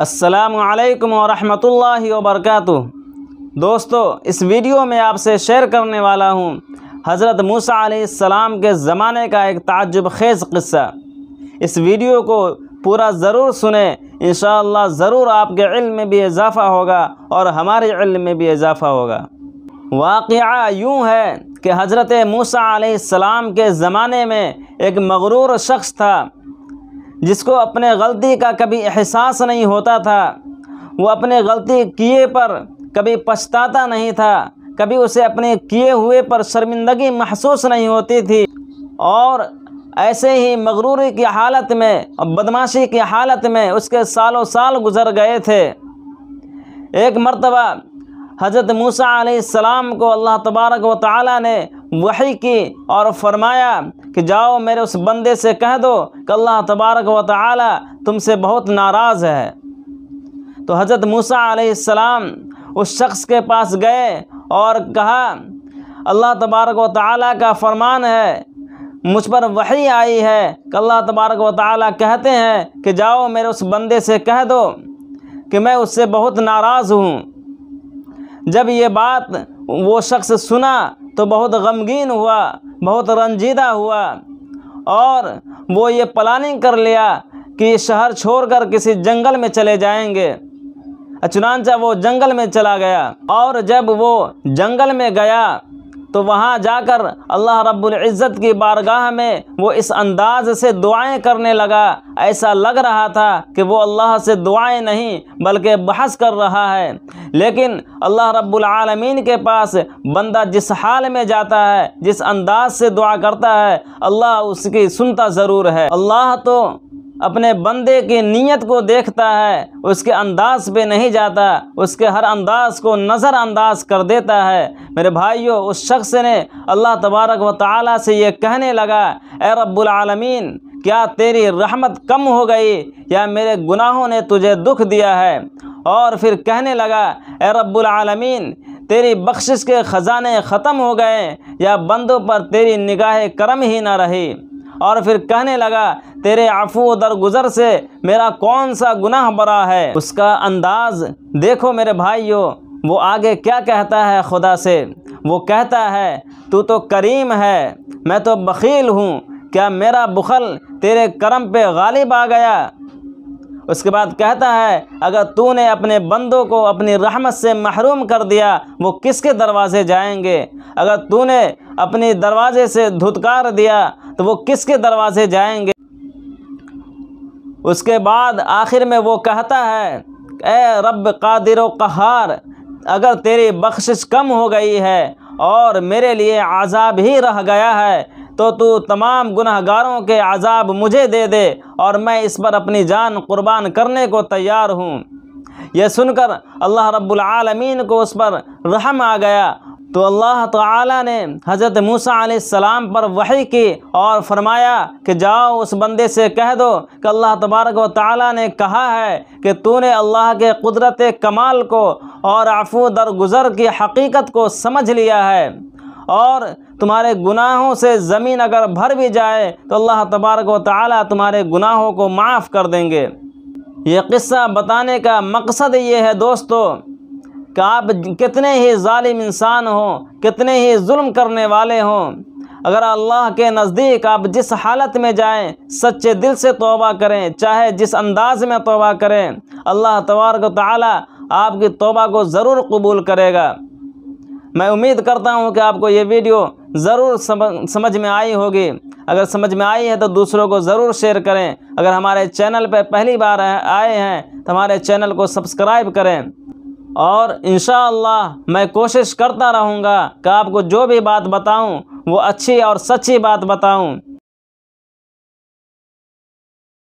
السلام علیکم ورحمۃ اللہ وبرکاتہ۔ دوستو، اس ویڈیو میں آپ سے شیئر کرنے والا ہوں حضرت موسیٰ علیہ السلام کے زمانے کا ایک تعجب خیز قصہ۔ اس ویڈیو کو پورا ضرور سنیں، انشاءاللہ ضرور آپ کے علم میں بھی اضافہ ہوگا اور ہمارے علم میں بھی اضافہ ہوگا۔ واقعہ یوں ہے کہ حضرت موسیٰ علیہ السلام کے زمانے میں ایک مغرور شخص تھا۔ جس کو اپنے غلطی کا کبھی احساس نہیں ہوتا تھا، وہ اپنے غلطی کیے پر کبھی پچھتاتا نہیں تھا، کبھی اسے اپنے کیے ہوئے پر شرمندگی محسوس نہیں ہوتی تھی۔ اور ایسے ہی مغروری کی حالت میں بدماشی کی حالت میں اس کے سال و سال گزر گئے تھے۔ ایک مرتبہ حضرت موسیٰ علیہ السلام کو اللہ تبارک و تعالیٰ نے وحی کی اور فرمایا کہ جاؤ میرے اس بندے سے کہہ دو کہ اللہ تبارک و تعالیٰ تم سے بہت ناراض ہے۔ تو حضرت موسیٰ علیہ السلام اس شخص کے پاس گئے اور کہا، اللہ تبارک و تعالیٰ کا فرمان ہے، مجھ پر وحی آئی ہے کہ اللہ تبارک و تعالیٰ کہتے ہیں کہ جاؤ میرے اس بندے سے کہہ دو کہ میں اس سے بہت ناراض ہوں۔ جب یہ بات وہ شخص سنا تو بہت غمگین ہوا، بہت رنجیدہ ہوا اور وہ یہ پلاننگ کر لیا کہ یہ شہر چھوڑ کر کسی جنگل میں چلے جائیں گے۔ چنانچہ وہ جنگل میں چلا گیا اور جب وہ جنگل میں گیا تو وہاں جا کر اللہ رب العزت کی بارگاہ میں وہ اس انداز سے دعائیں کرنے لگا۔ ایسا لگ رہا تھا کہ وہ اللہ سے دعائیں نہیں بلکہ بحث کر رہا ہے۔ لیکن اللہ رب العالمین کے پاس بندہ جس حال میں جاتا ہے، جس انداز سے دعا کرتا ہے، اللہ اس کی سنتا ضرور ہے۔ اللہ تو اپنے بندے کی نیت کو دیکھتا ہے، اس کے انداز پہ نہیں جاتا، اس کے ہر انداز کو نظر انداز کر دیتا ہے۔ میرے بھائیوں اس شخص نے اللہ تبارک و تعالیٰ سے یہ کہنے لگا، اے رب العالمین، کیا تیری رحمت کم ہو گئی؟ یا میرے گناہوں نے تجھے دکھ دیا ہے؟ اور پھر کہنے لگا، اے رب العالمین، تیری بخشش کے خزانے ختم ہو گئے، یا بندوں پر تیری نگاہ کرم ہی نہ رہی۔ اور پھر کہنے لگا، تیرے عفو درگزر سے میرا کون سا گناہ برا ہے؟ اس کا انداز دیکھو میرے بھائیو، وہ آگے کیا کہتا ہے خدا سے؟ وہ کہتا ہے، تو تو کریم ہے، میں تو بخیل ہوں، کیا میرا بخل تیرے کرم پہ غالب آ گیا؟ اس کے بعد کہتا ہے، اگر تو نے اپنے بندوں کو اپنی رحمت سے محروم کر دیا، وہ کس کے دروازے جائیں گے؟ اگر تو نے اپنی دروازے سے دھتکار دیا، تو وہ کس کے دروازے جائیں گے؟ اس کے بعد آخر میں وہ کہتا ہے، اے رب قادر و قہار، اگر تیری بخشش کم ہو گئی ہے اور میرے لیے عذاب ہی رہ گیا ہے تو تو تمام گناہ گاروں کے عذاب مجھے دے دے اور میں اس پر اپنی جان قربان کرنے کو تیار ہوں۔ یہ سن کر اللہ رب العالمین کو اس پر رحم آ گیا۔ تو اللہ تعالیٰ نے حضرت موسیٰ علیہ السلام پر وحی کی اور فرمایا کہ جاؤ اس بندے سے کہہ دو کہ اللہ تبارک و تعالیٰ نے کہا ہے کہ تو نے اللہ کے قدرت کمال کو اور عفو درگزر کی حقیقت کو سمجھ لیا ہے۔ اور تمہارے گناہوں سے زمین اگر بھر بھی جائے تو اللہ تبارک و تعالیٰ تمہارے گناہوں کو معاف کر دیں گے۔ یہ قصہ بتانے کا مقصد یہ ہے دوستو کہ آپ کتنے ہی ظالم انسان ہوں، کتنے ہی ظلم کرنے والے ہوں۔ اگر اللہ کے نزدیک آپ جس حالت میں جائیں، سچے دل سے توبہ کریں، چاہے جس انداز میں توبہ کریں، اللہ تبارک و تعالیٰ آپ کی توبہ کو ضرور قبول کرے گا۔ میں امید کرتا ہوں کہ آپ کو یہ ویڈیو ضرور سمجھ میں آئی ہوگی۔ اگر سمجھ میں آئی ہے تو دوسروں کو ضرور شیئر کریں۔ اگر ہمارے چینل پہ پہلی بار آئے ہیں، تو ہمارے چینل کو سبسکرائب کریں۔ اور انشاءاللہ میں کوشش کرتا رہوں گا کہ آپ کو جو بھی بات بتاؤں، وہ اچھی اور سچی بات بتاؤں۔